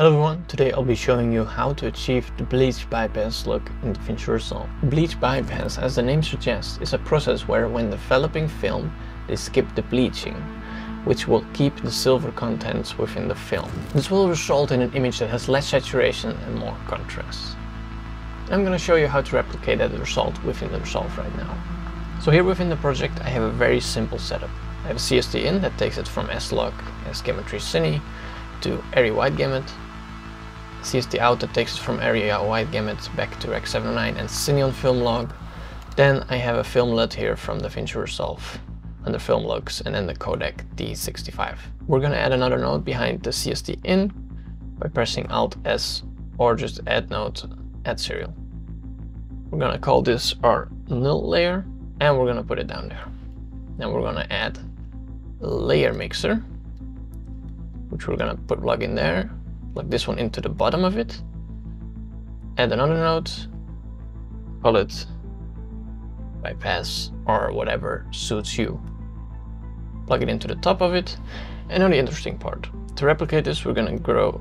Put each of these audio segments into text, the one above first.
Hello everyone, today I'll be showing you how to achieve the bleach bypass look in DaVinci Resolve. Bleach bypass, as the name suggests, is a process where when developing film, they skip the bleaching, which will keep the silver contents within the film. This will result in an image that has less saturation and more contrast. I'm going to show you how to replicate that result within the Resolve right now. So here within the project I have a very simple setup. I have a CST in that takes it from S-Log, S-Gamut3.Cine to Arri Wide Gamut Out that takes it from Arri Wide Gamut back to Rec 709 and Cineon film log. Then I have a film LUT here from the DaVinci Resolve under film logs and then the Kodak D65. We're gonna add another node behind the CST in by pressing Alt S or just add node, add serial. We're gonna call this our null layer and we're gonna put it down there. Then we're gonna add layer mixer, which we're gonna put plug in there plug this one into the bottom of it, add another node, call it bypass or whatever suits you. Plug it into the top of it, and now the interesting part. To replicate this, we're gonna grow,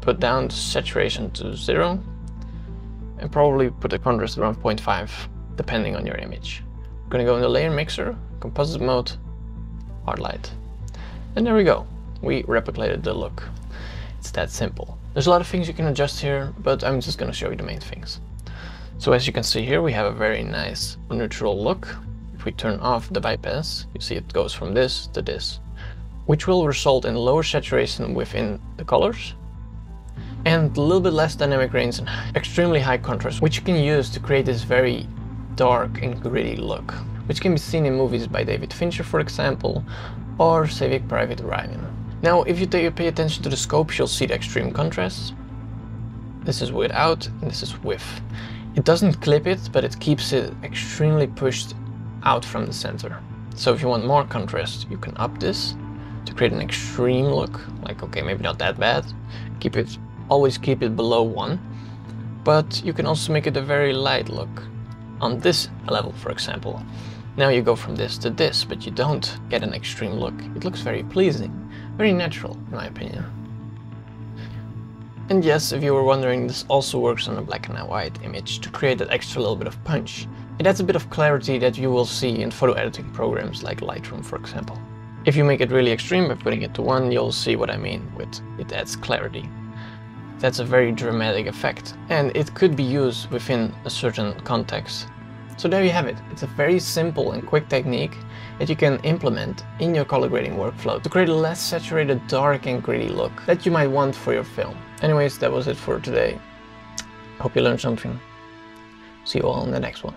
put down the saturation to zero, and probably put the contrast around 0.5, depending on your image. We're gonna go in the layer mixer, composite mode, hard light. And there we go. We replicated the look. It's that simple. There's a lot of things you can adjust here, but I'm just going to show you the main things. So as you can see here, we have a very nice neutral look. If we turn off the bypass, you see it goes from this to this, which will result in lower saturation within the colors and a little bit less dynamic range and extremely high contrast, which you can use to create this very dark and gritty look, which can be seen in movies by David Fincher, for example, or Saving Private Ryan. Now, if you pay attention to the scopes, you'll see the extreme contrast. This is without, and this is with. It doesn't clip it, but it keeps it extremely pushed out from the center. So if you want more contrast, you can up this to create an extreme look. Like, okay, maybe not that bad. Keep it, always keep it below one. But you can also make it a very light look on this level, for example. Now you go from this to this, but you don't get an extreme look. It looks very pleasing. Very natural, in my opinion. And yes, if you were wondering, this also works on a black and white image to create that extra little bit of punch. It adds a bit of clarity that you will see in photo editing programs like Lightroom, for example. If you make it really extreme by putting it to 1, you'll see what I mean with it adds clarity. That's a very dramatic effect, and it could be used within a certain context so there you have it. It's a very simple and quick technique that you can implement in your color grading workflow to create a less saturated, dark and gritty look that you might want for your film. Anyways, that was it for today. Hope you learned something. See you all in the next one.